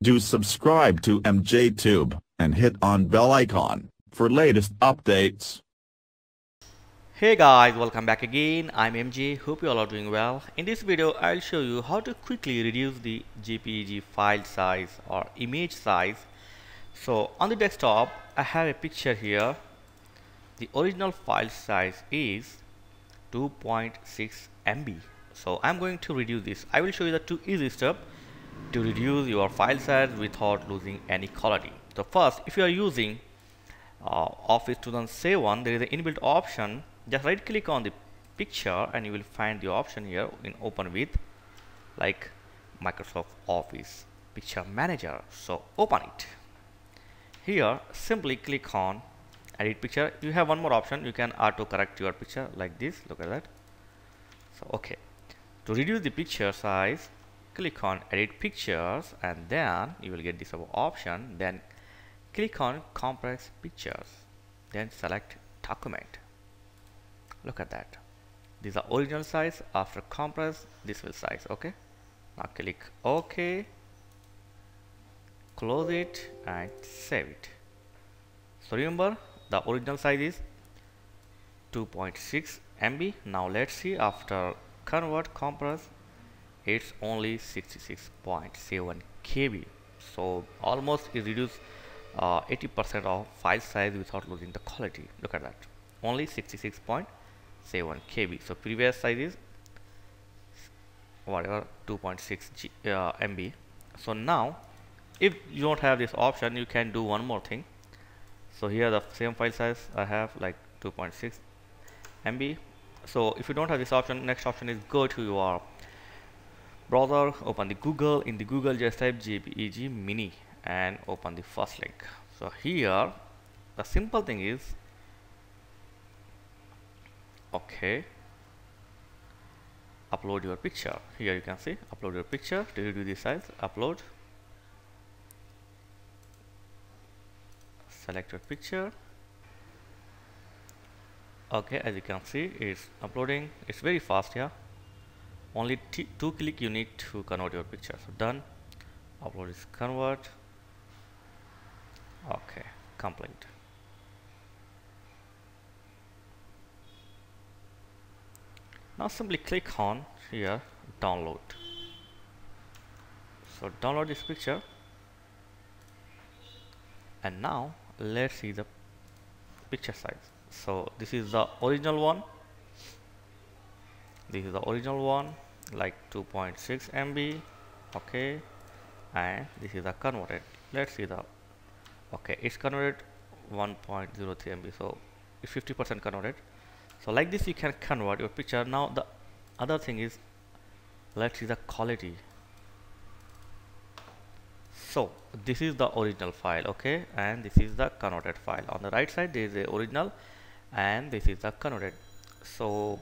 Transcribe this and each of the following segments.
Do subscribe to MJTube and hit on bell icon for latest updates. Hey guys, welcome back again. I'm MJ. Hope you all are doing well. In this video, I'll show you how to quickly reduce the JPEG file size or image size. So on the desktop, I have a picture here. The original file size is 2.6 MB. So I'm going to reduce this. I will show you the two easy steps to reduce your file size without losing any quality. So first, if you are using uh, Office 2007, there is an inbuilt option. Just right click on the picture and you will find the option here in open with like Microsoft Office Picture Manager. So open it. Here, simply click on edit picture. You have one more option. You can auto correct your picture like this. Look at that. So okay. To reduce the picture size, click on edit pictures and then you will get this option. Then click on compress pictures. Then select document. Look at that. These are original size. After compress this will size okay? Now click ok. Close it and save it. So remember the original size is 2.6 MB now let's see after convert compress it's only 66.7 KB. So almost it reduced 80% uh, of file size without losing the quality. Look at that. Only 66.7 KB. So previous size is whatever 2.6 uh, MB so now if you don't have this option you can do one more thing. So here the same file size I have like 2.6 MB so if you don't have this option next option is go to your browser open the google. In the google just type jpeg mini and open the first link. So here the simple thing is okay upload your picture. Here you can see upload your picture to reduce the size upload. Select your picture. Okay as you can see it's uploading. It's very fast here only two click you need to convert your picture. So done. Upload is convert. Okay complete. Now simply click on here download. So download this picture. And now let's see the picture size. So this is the original one this is the original one like 2.6 MB okay? And this is the converted. Let's see the okay it's converted 1.03 MB so it's 50% converted. So like this you can convert your picture. Now the other thing is let's see the quality. So this is the original file okay? And this is the converted file. On the right side there is the original and this is the converted. So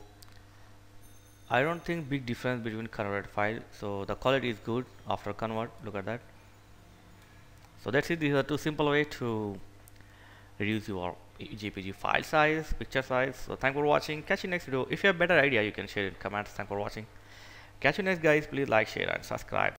I don't think big difference between converted file so the quality is good after convert look at that. So that's it these are two simple way to reduce your JPG file size picture size. So thank for watching. Catch you next video. If you have better idea you can share in comments. Thank for watching. Catch you next guys. Please like share and subscribe